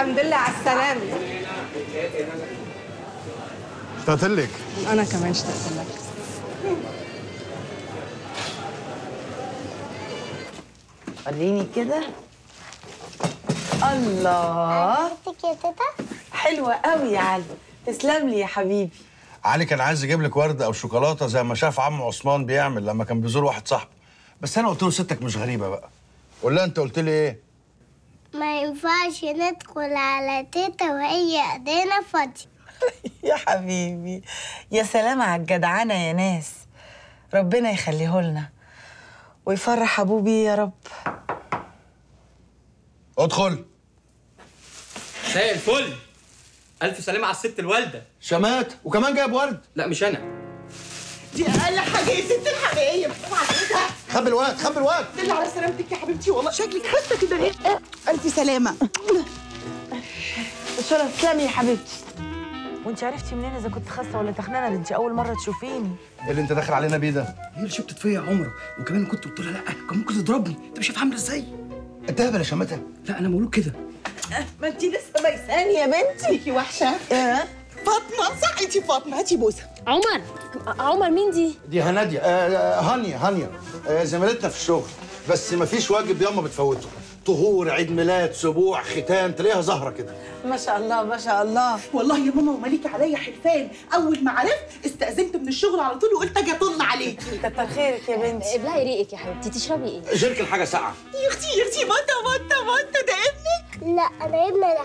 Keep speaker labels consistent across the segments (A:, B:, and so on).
A: الحمد لله على السلامة.
B: اشتقت لك؟
A: أنا كمان اشتقت لك.
C: وريني كده. الله.
D: عرفتك يا تيتا
C: حلوة قوي يا علي. تسلم لي يا حبيبي.
B: علي كان عايز يجيب لك ورده أو شوكولاتة زي ما شاف عمه عثمان بيعمل لما كان بيزور واحد صاحبه. بس أنا قلت له ستك مش غريبة بقى. قول لها أنت قلت لي إيه؟
D: ما ينفعش ندخل على تيتا وهي ايدينا فاضية.
C: يا حبيبي يا سلام على الجدعنة يا ناس. ربنا يخليه لنا ويفرح أبوه بيه يا رب.
B: ادخل.
E: مساء الفل. ألف سلامة على الست الوالدة.
B: شمات وكمان جايب ورد.
E: لا مش أنا.
C: دي أقل حاجة يا ست الحقيقية
B: خبي الوقت خبي الوقت
C: دل على سلامتك يا حبيبتي والله. شكلك حاسة كده. إيه ألف سلامة. شرف تسلمي يا حبيبتي؟ وانت عرفتي منين إذا كنت خاسه ولا تخنانة؟ ده انت أول مرة تشوفيني.
B: إيه اللي انت داخل علينا بيه ده؟
E: هي اللي شبتت فيا يا عمره وكمان كنت قلت لها لأ كان ممكن تضربني. أنت مش شايف عاملة إزاي؟
B: انت هبل يا شماتة.
E: لأ أنا مولود كده.
C: ما انت لسه بيساني يا بنتي.
F: ليكي وحشة.
C: أه.
F: فاطمة صح انت فاطمة. هاتي بوسة.
G: عمر عمر مين دي؟
B: دي هنادية. آه آه، هانيا هانيا آه زميلتنا في الشغل. بس مفيش واجب ياما بتفوته. طهور عيد ميلاد سبوع ختان تلاقيها زهرة كده.
C: ما شاء الله ما شاء الله.
F: والله يا ماما ومالك عليا حلفان أول ما عرفت استأذنت من الشغل على طول وقلت أجي أطن عليكي.
C: كتر خيرك يا بنتي.
G: ابلعي ريقك يا حبيبتي تشربي إيه؟
B: جيركن حاجة ساقعة.
F: يا أختي يا أختي متى متى متى ده ابنك؟
D: لا أنا ابن ده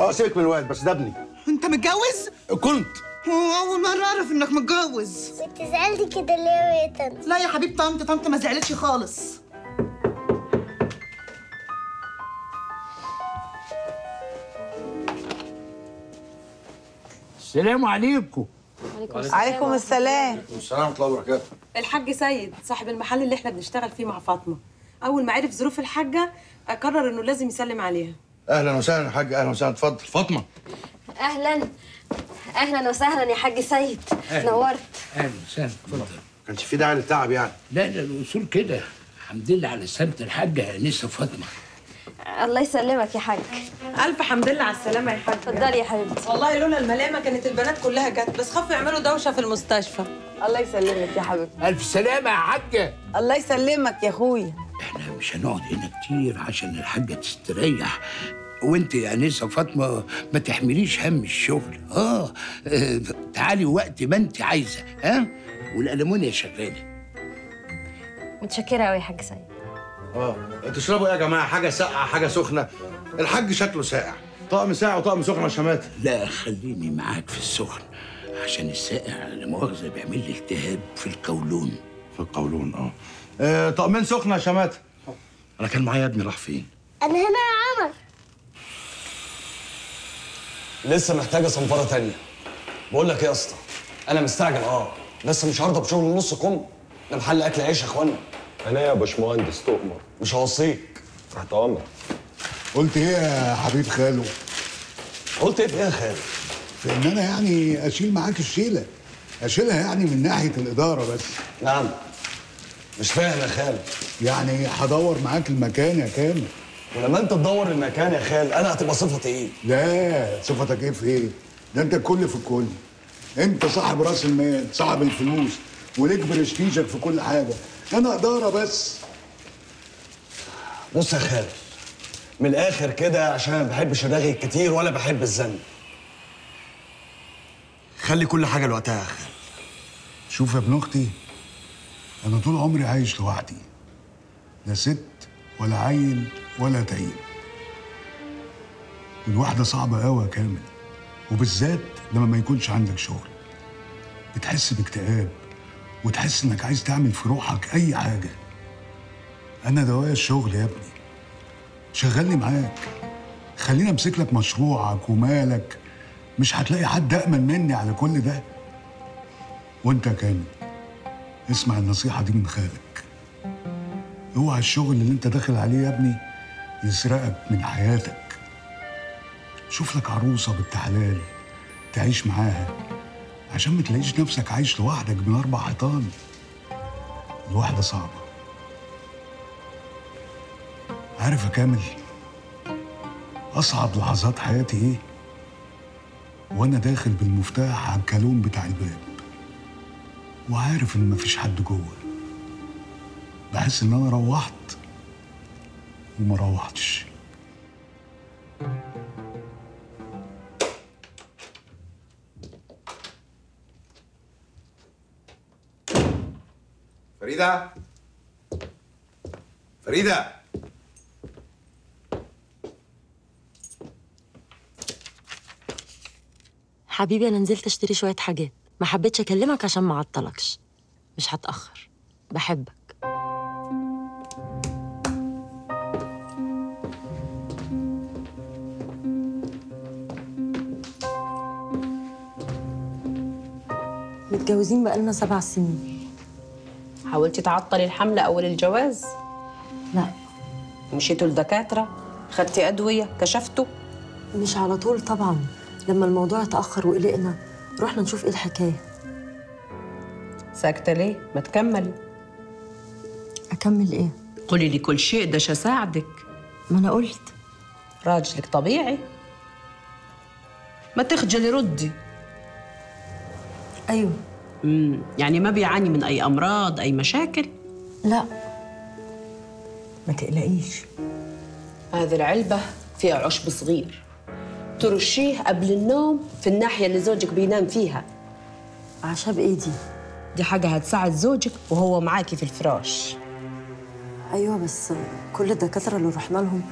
B: آه سيبك من الواد بس ده ابني.
F: انت متجوز؟
B: كنت.
F: هو أول مرة أعرف إنك متجوز.
D: كنت سألتي كده ليه يا طنط
F: لا يا حبيب طنط طنط ما زعلتش خالص.
H: السلام عليكم.
C: عليكم السلام.
B: السلام ورحمة الله وبركاته.
I: الحاج سيد صاحب المحل اللي إحنا بنشتغل فيه مع فاطمة. أول ما عرف ظروف الحاجة قرر إنه لازم يسلم عليها.
B: أهلا وسهلا يا حاج أهلا وسهلا. اتفضل. فاطمة.
G: أهلا. أهلا وسهلا يا حاج سيد. نورت.
H: أهلا وسهلا. اتفضل.
B: ما كانش في داعي للتعب يعني.
H: لا لا الأصول كده. الحمد لله على سلامة الحاجة أنسة فاطمة.
G: الله يسلمك يا حاج.
I: ألف حمد لله على السلامة يا حاج.
G: اتفضلي يا حبيبتي.
I: والله لولا الملامة كانت البنات كلها جت بس خافوا يعملوا دوشة في المستشفى.
C: الله يسلمك يا حبيبتي.
H: ألف سلامة يا حاجة
C: الله يسلمك يا أخويا.
H: إحنا مش هنقعد هنا كتير عشان الحاجة تستريح. وأنت يا أنسة فاطمه ما تحمليش هم الشغل. آه, آه تعالي وقت ما أنت عايزة ها؟ والألمونيا شغالة.
G: متشكرة قوي يا حاج سيد.
B: آه. تشربوا إيه يا جماعة؟ حاجة ساقعة حاجة سخنة. الحاج شكله ساقع. طقم ساقع وطقم سخن يا شماتة.
H: لا خليني معاك في السخن. عشان الساقع لا مؤاخذة بيعمل لي التهاب في القولون.
B: في القولون آه. آه، طقمين سخنه يا شماتة. أنا كان معايا ابني راح فين؟
D: أنا هنا يا عمر.
J: لسه محتاجة صنفرة تانية. بقول لك إيه يا اسطى؟ أنا مستعجل آه. بس مش هرضى بشغل نص كم. ده محل أكل عيش يا إخوانا.
K: أنا يا باشمهندس تؤمر.
J: مش هوصيك.
K: تحت امرك
L: قلت إيه يا حبيب خالو
J: قلت إيه إيه يا خالد؟
L: في إن أنا يعني أشيل معاك الشيلة. أشيلها يعني من ناحية الإدارة بس.
J: نعم. مش فاهم يا خالد.
L: يعني هدور معاك المكان يا كامل.
J: ولما أنت تدور المكان يا خالد أنا هتبقى صفتي إيه؟
L: لا صفتك إيه في إيه؟ ده أنت الكل في الكل. أنت صاحب رأس المال صاحب الفلوس وليك برستيجك في كل حاجة. أنا أدارة بس.
J: بص يا خالد من الآخر كده عشان ما بحبش الرغي كتير ولا بحب الزن. خلي كل حاجة لوقتها يا خالد.
L: شوف يا ابن أختي أنا طول عمري عايش لوحدي. لا ست ولا عيل ولا تقيل. الوحدة صعبة قوي يا كامل وبالذات لما ما يكونش عندك شغل. بتحس باكتئاب. وتحس إنك عايز تعمل في روحك أي حاجة. أنا دواء الشغل يا ابني. شغلني معاك. خليني أمسك لك مشروعك ومالك. مش هتلاقي حد امن مني على كل ده. وأنت كامل اسمع النصيحة دي من خالك. اوعى الشغل اللي أنت داخل عليه يا ابني يسرقك من حياتك. شوف لك عروسة بنت حلال تعيش معاها. عشان ما تلاقيش نفسك عايش لوحدك بين أربع حيطان. الوحدة صعبة. عارف يا كامل أصعب لحظات حياتي إيه؟ وأنا داخل بالمفتاح على الكالون بتاع الباب. وعارف إن مفيش حد جوه. بحس إن أنا روحت وما روحتش.
M: فريدة؟ فريدة؟
N: حبيبي أنا نزلت أشتري شوية حاجات. ما حبيتش أكلمك عشان ما اعطلكش مش هتأخر. بحبك. متجوزين بقالنا سبع سنين.
O: حاولتي تعطلي الحملة أول الجواز؟
N: لا
O: مشيتوا لدكاترة؟ خدتي أدوية؟ كشفتوا؟
N: مش على طول طبعا لما الموضوع اتاخر وقلقنا رحنا نشوف إيه الحكاية
O: ساكتة ليه؟ ما تكملي
N: أكمل إيه
O: قولي لي كل شيء ده أساعدك
N: ما أنا قلت
O: راجلك طبيعي ما تخجلي ردي
N: أيوه
O: امم يعني ما بيعاني من أي أمراض أي مشاكل؟
N: لا. ما تقلقيش.
O: هذه العلبة فيها عشب صغير. ترشيه قبل النوم في الناحية اللي زوجك بينام فيها.
N: عشاب إيه دي؟
O: دي حاجة هتساعد زوجك وهو معاكي في الفراش.
N: أيوه بس كل الدكاترة اللي رحنا لهم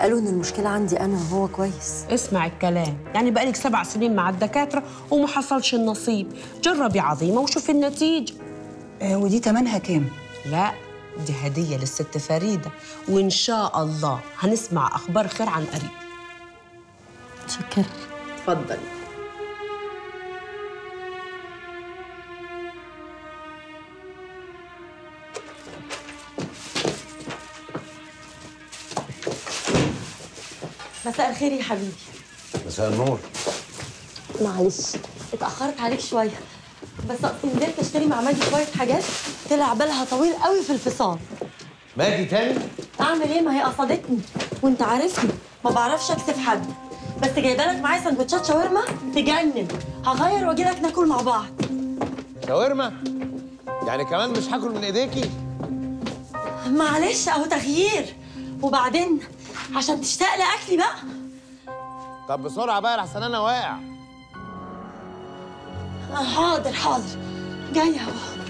N: قالوا إن المشكلة عندي أنا وهو كويس.
O: اسمع الكلام. يعني بقالك سبع سنين مع الدكاترة وما حصلش النصيب. جربي عظيمة وشوفي النتيجة.
F: آه ودي تمنها كام؟
O: لا دي هدية للست فريدة. وإن شاء الله هنسمع أخبار خير عن قريب.
N: شكرا.
O: اتفضلي.
N: مساء الخير يا حبيبي.
B: مساء النور.
N: معلش. اتأخرت عليك شوية بس نزلت اشتري مع ماجي شوية حاجات طلع بالها طويل قوي في الفصال
M: ماجي تاني؟
N: أعمل إيه؟ ما هي قصدتني وأنت عارفني. ما بعرفش اكسف حد. بس جايبة لك معايا سندوتشات شاورما تجنن. هغير واجي لك ناكل مع بعض.
M: شاورما؟ يعني كمان مش هاكل من إيديكي؟
N: معلش أهو تغيير. وبعدين عشان تشتاق لأكلي بقى؟
M: طب بسرعة بقى لحسن أنا واقع.
N: حاضر حاضر. جاية أهو.